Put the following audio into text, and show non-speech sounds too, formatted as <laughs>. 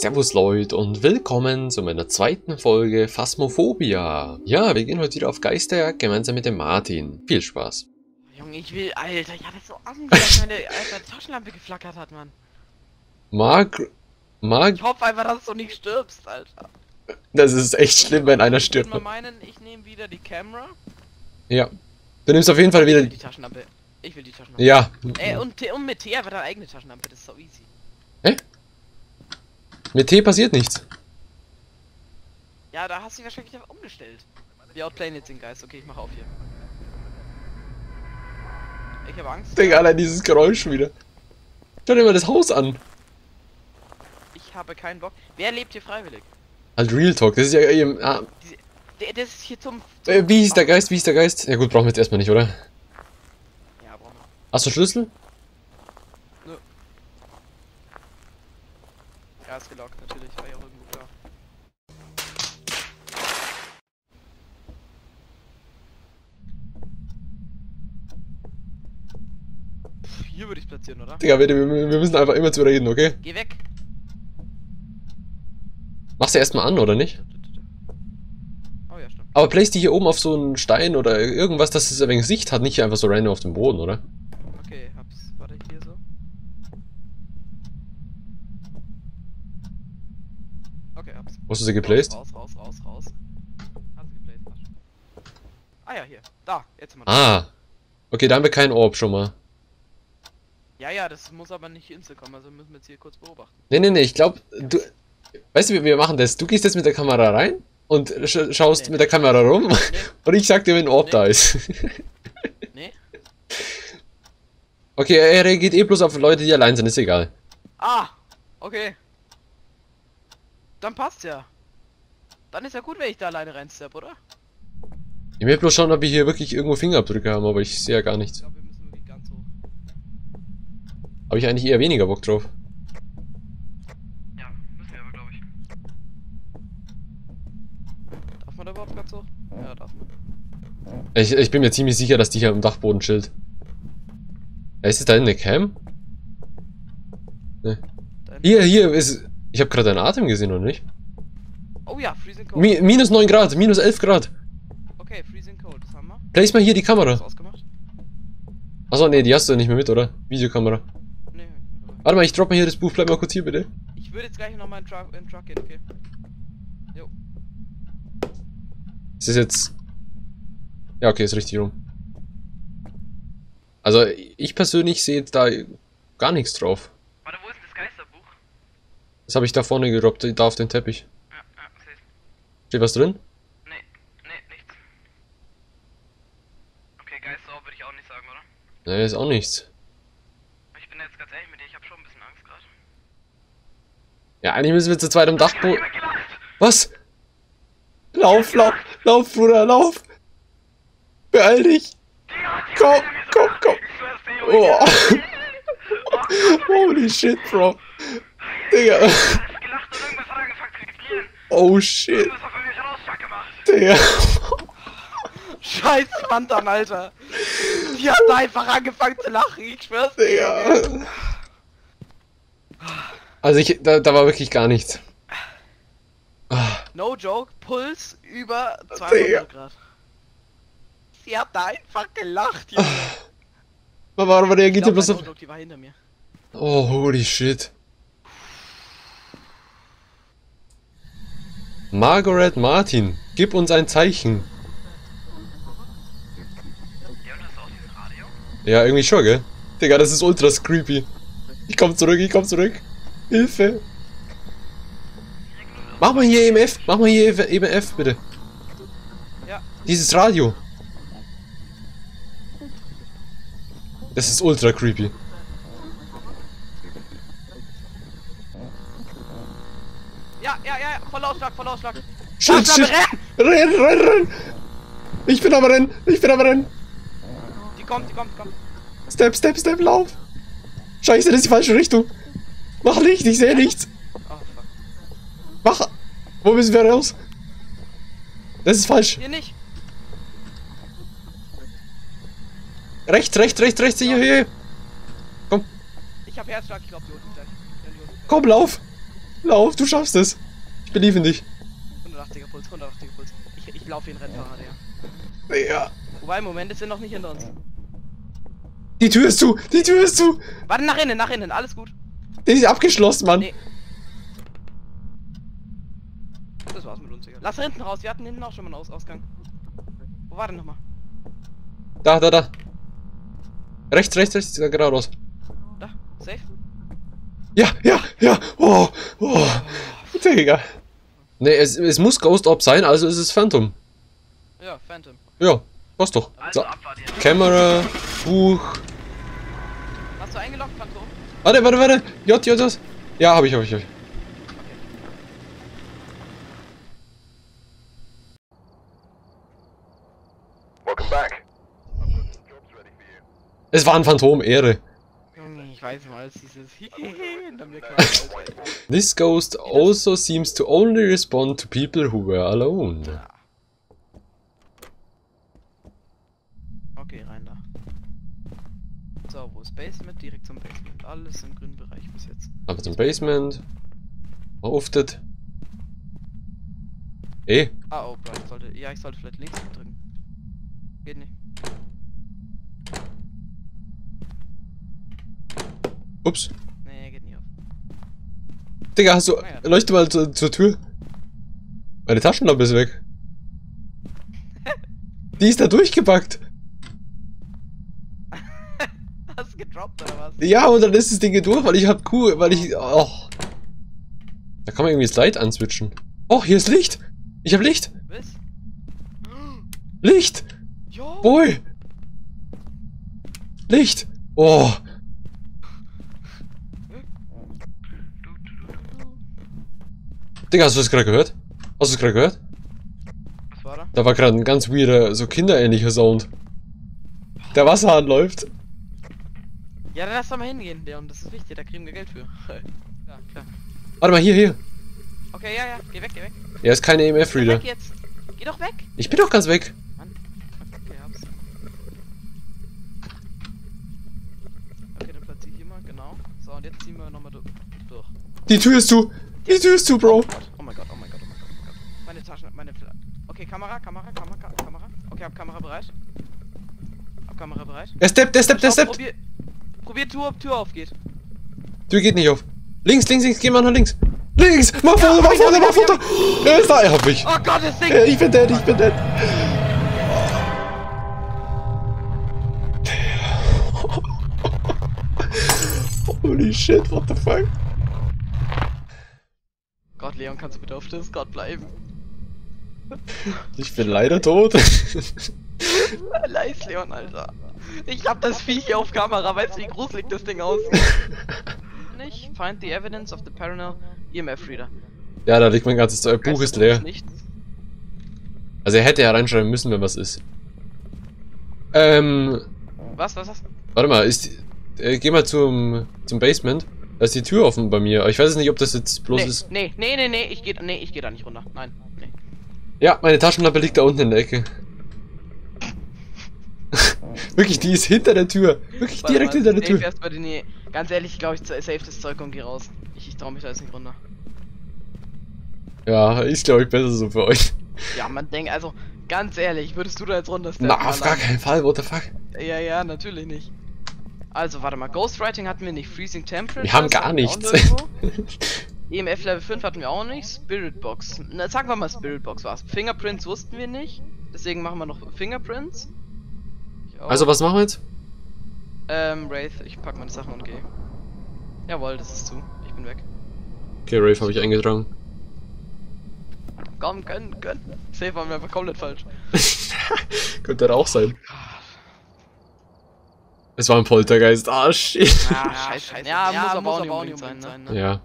Servus Leute und willkommen zu meiner zweiten Folge Phasmophobia. Ja, wir gehen heute wieder auf Geisterjagd gemeinsam mit dem Martin. Viel Spaß. Junge, ich will, Alter, ich hatte so Angst, dass meine Alter, Taschenlampe geflackert hat, Mann. Mark... Mark... Ich hoffe einfach, dass du nicht stirbst, Alter. Das ist echt schlimm, wenn einer Ich stirbt. würde mal meinen, ich nehme wieder die Kamera. Ja. Du nimmst auf jeden Fall Ich wieder... will die Taschenlampe. Ich will die Taschenlampe. Ja. Ey, und, und mit T einfach deine eigene Taschenlampe, das ist so easy. Mit T passiert nichts. Ja, da hast du dich wahrscheinlich einfach umgestellt. Wir outplayen jetzt den Geist. Okay, ich mach auf hier. Ich habe Angst. Digga, allein dieses Geräusch wieder. Schau dir mal das Haus an. Ich habe keinen Bock. Wer lebt hier freiwillig? Halt Real Talk, das ist ja... eben- Ah, Der, das ist hier zum... äh, wie hieß der Geist, wie hieß der Geist? Ja gut, brauchen wir jetzt erstmal nicht, oder? Ja, brauchen wir. Hast du Schlüssel? Ja, ist gelockt, natürlich. War ja auch irgendwo klar. Pff, Hier würde ich platzieren, oder? Digga, wir, wir müssen einfach immer zu reden, okay? Geh weg! Machst du erstmal an, oder nicht? Oh ja, stimmt. Aber place die hier oben auf so einen Stein oder irgendwas, dass es ein wenig Sicht hat, nicht einfach so random auf dem Boden, oder? Okay, hab's. Warte, hier so. Okay, hab's. Wo hast du sie geplaced? Raus, raus, raus, raus. Hast du geplaced, schon. Ah ja, hier. Da, jetzt mal. Ah. Okay, da haben wir keinen Orb schon mal. Ja, ja, das muss aber nicht instant kommen, also müssen wir jetzt hier kurz beobachten. Nee, nee, nee, ich glaube, du... Weißt du, wie wir machen das? Du gehst jetzt mit der Kamera rein und sch schaust Nee. mit der Kamera rum Nee, <laughs> und ich sag dir, wenn ein Orb Nee. da ist. <laughs> nee. okay, er reagiert eh bloß auf Leute, die allein sind, ist egal. Ah, okay. Dann passt ja. Dann ist ja gut, wenn ich da alleine reinstep, oder? Ich will bloß schauen, ob wir hier wirklich irgendwo Fingerabdrücke haben, aber ich sehe ja gar Ich nichts. glaube, wir müssen wirklich ganz hoch. Habe ich eigentlich eher weniger Bock drauf. Ja, müssen wir aber, glaube ich. Darf man da überhaupt ganz hoch? Ja, darf man. Ich, ich bin mir ziemlich sicher, dass die hier am Dachboden chillt. Ja, ist es da hinten eine Cam? Hinten- Hier, hier ist... Ich habe gerade einen Atem gesehen, oder nicht? Oh ja, Freezing Cold. Mi minus 9 Grad, minus 11 Grad. okay, Freezing Cold, das haben wir. Place mal hier die Kamera. Achso, nee, die hast du nicht mehr mit, oder? Videokamera. Nee, Warte mal, ich droppe mal hier das Buch. Bleib mal kurz hier, bitte. Ich würde jetzt gleich nochmal in, Truck- in den Truck gehen, okay? Jo. Ist das jetzt... Ja, okay, ist richtig rum. Also, ich persönlich sehe jetzt da gar nichts drauf. Warte, wo ist das Geisterbuch? Das habe ich da vorne gedroppt, da auf den Teppich. Ja, ja. Steht was drin? Nee, nee, nichts. Okay, Geister würde ich auch nicht sagen, oder? Nee, ist auch nichts. Ich bin jetzt ganz ehrlich mit dir, ich habe schon ein bisschen Angst gerade. Ja, eigentlich müssen wir zu zweit am Dachboden... Was? Lauf, lauf, lauf, Bruder, lauf! Beeil dich! Komm, komm, komm! Oh. <laughs> Holy shit, Bro. Digga. Oh shit. Digga. Scheiß Phantom, Alter. Die hat einfach angefangen zu lachen, ich schwör's dir. Digga. Also ich, da, da war wirklich gar nichts. No joke, Puls über Digga. 200 Grad. Sie hat da einfach gelacht, Junge. warum Ich reagiert ihr bloß auf... No-Joke, die war hinter mir. Oh, holy shit. Margaret Martin, gib uns ein Zeichen. Ja, irgendwie schon, gell? Digga, das ist ultra creepy. Ich komm zurück, ich komm zurück. Hilfe. Mach mal hier EMF, mach mal hier EMF, bitte. Ja. Dieses Radio. Das ist ultra creepy. Ja, ja, ja, ja, voll Ausschlag, voll Ausschlag. Shit, shit. Renn, renn, renn. Ich bin am Rennen, ich bin am Rennen. Die kommt, die kommt, die kommt. Step, step, step, lauf. Scheiße, das ist die falsche Richtung. Mach Licht, ich sehe nichts. Oh, fuck. Mach. Wo müssen wir raus? Das ist falsch. Hier nicht. Rechts, rechts, rechts, rechts, hier, hier. Ich hab Herzschlag, ich glaub, die unten gleich. Komm, lauf. Lauf, du schaffst es. Ich beliebe in dich. 180er Puls, 180er Puls. Ich, ich laufe wie ein Rennfahrer, der. Ja. Wobei, im Moment ist er noch nicht hinter uns. Die Tür ist zu, die Tür ist zu. Warte, nach innen, nach innen, alles gut. Die ist abgeschlossen, Mann. Nee. Das war's mit uns, Digga. Lass hinten raus, wir hatten hinten auch schon mal einen Aus Ausgang. Wo war denn nochmal? Da, da, da. Rechts, rechts, rechts, da geradeaus. Da, safe. Ja, ja, ja. Oh, oh. Digga. Ne, es, es muss Ghost Orb sein, also ist es Phantom. Ja, Phantom. Ja, passt doch. Also So. Kamera, Buch. Hast du eingeloggt, Phantom? Warte, warte, warte. J, J, J. Ja, hab ich, hab ich, hab ich. Welcome back. Es war ein Phantom, Ehre. Weiß mal, als dieses quasi This ghost also seems to only respond to people who were alone. Okay, rein da. So, wo ist Basement? Direkt zum Basement. Alles im grünen Bereich bis jetzt. Aber zum Basement. Verhoftet. Eh, Ah, oh, Brian, sollte. Ja, ich sollte vielleicht links drücken. Geht nicht. Ups. Nee, geht nicht auf. Digga, hast du. Ja. Leuchte mal zur, zur Tür. Meine Taschenlampe ist weg. <laughs> Die ist da durchgepackt. <laughs> Hast du gedroppt oder was? Ja, und dann ist das Ding durch, weil ich hab Kuh, weil ich. Oh. Da kann man irgendwie das Light answitchen. Oh, hier ist Licht. Ich hab Licht. Was? Licht. Jo! Boy. Licht. Oh. Digga, hast du das gerade gehört? Hast du das gerade gehört? Was war da? Da war gerade ein ganz weirder, so kinderähnlicher Sound. Der Wasserhahn läuft. Ja, dann lass doch mal hingehen, Leon. Das ist wichtig, da kriegen wir Geld für. <laughs> ja, klar. Warte mal, hier, hier. Okay, ja, ja. Geh weg, geh weg. Er ist kein Geh EMF-Reader. weg jetzt. Geh doch weg. Ich bin doch ganz weg. Mann. Okay, hab's. Okay, dann platziere ich hier mal, genau. So, und jetzt ziehen wir nochmal durch. Die Tür ist zu. Ist zu, Oh Bro. mein Gott, oh mein Gott, oh mein Gott, oh mein Gott, oh mein Gott. Meine Taschen, meine Fla Okay, Kamera, Kamera, Kamera, Ka- Kamera. Okay, hab Kamera bereit. Hab Kamera bereit. Er steppt, der steppt, Schau, steppt. Probier, probier Tür, ob Tür aufgeht. Tür geht nicht auf. Links, links, links. Geh mal nach links. Links. Mach hab mach Foto, hab mach Foto. Er ist da. Er hat mich. Oh Gott, das Ding! Äh, Ich bin dead, ich bin dead. <laughs> Holy shit, what the fuck? Gott, Leon, kannst du bitte auf Discord bleiben? <laughs> Ich bin leider tot. <laughs> Leis, Leon, Alter. Ich hab das Viech hier auf Kamera, weißt du, wie gruselig das Ding aussieht? <laughs> Nicht? Find the evidence of the paranormal EMF Reader. Ja, da liegt mein ganzes Zeug. Buch ist leer. Nichts. Also er hätte ja reinschreiben müssen, wenn was ist. Ähm, Was, was, was? warte mal, ist äh, geh mal zum, zum Basement. Da ist die Tür offen bei mir. Aber ich weiß jetzt nicht, ob das jetzt bloß Nee, ist. nee, nee, nee, nee, ich geh, nee, ich geh da nicht runter. Nein, nee. Ja, meine Taschenlampe liegt da unten in der Ecke. <laughs> Wirklich, die ist hinter der Tür. Wirklich Warte direkt mal, hinter der Tür. erst bei den, nee. Ganz ehrlich, glaube ich, safe das Zeug und geh raus. Ich, ich trau mich da jetzt nicht runter. Ja, ist glaube ich besser so für euch. Ja, man denkt, also, ganz ehrlich, würdest du da jetzt runter Na, auf gar keinen Fall, what the fuck. Ja, ja, natürlich nicht. Also, warte mal, Ghostwriting hatten wir nicht, Freezing Temperature. Wir haben gar nichts. EMF <laughs> Level 5 hatten wir auch nicht, Spirit Box. Na, sagen wir mal Spirit Box war's. Fingerprints wussten wir nicht, deswegen machen wir noch Fingerprints. Also, was machen wir jetzt? Ähm, Wraith, ich pack meine Sachen und gehe. Jawohl, das ist zu. Ich bin weg. Okay, Rave habe ich eingetragen. Komm, können, können. Safe waren wir einfach komplett falsch. <laughs> Könnte er auch sein. Es war ein Poltergeist. Ah, shit. Ah, scheiße. Ja, muss aber auch nicht unbedingt sein, ne? Ja.